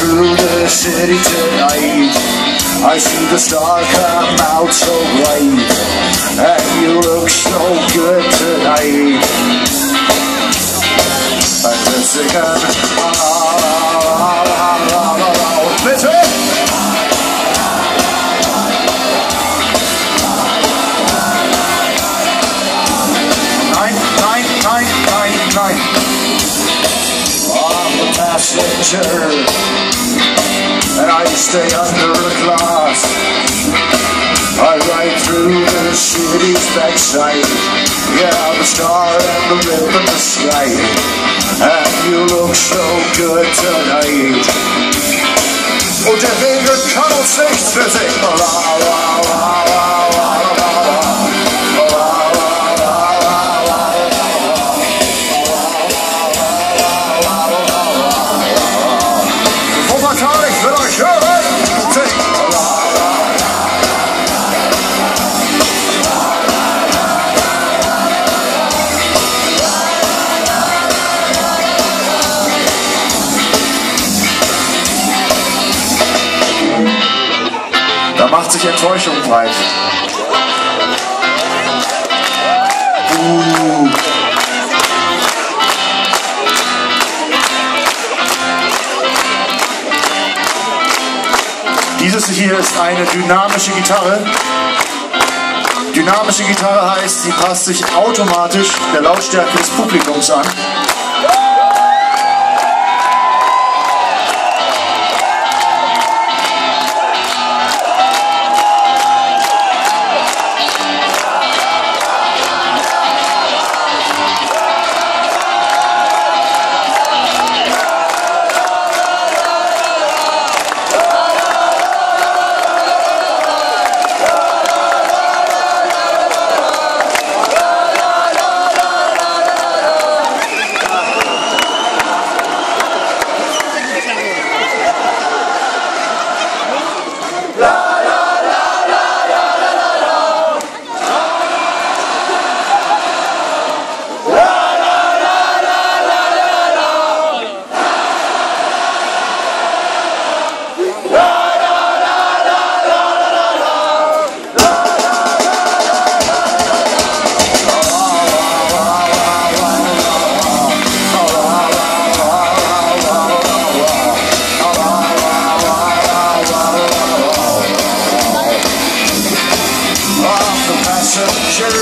through the city tonight. I see the stars come out so bright, and you look so good tonight. And the la. Listen. Nine, nine, nine, nine, nine. I'm a passenger, stay under a glass. I ride through the city's backside. Yeah, the star and the rip in the sky. And you look so good tonight. Und der Regen kann uns nichts für sich. Macht sich Enttäuschung breit. Uh. Dieses hier ist eine dynamische Gitarre. Dynamische Gitarre heißt, sie passt sich automatisch der Lautstärke des Publikums an. I'm the passenger.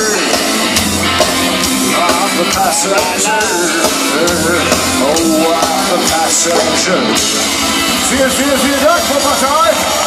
I'm the passenger. Oh, I'm the passenger. Vielen, vielen, vielen Dank, Wuppertal.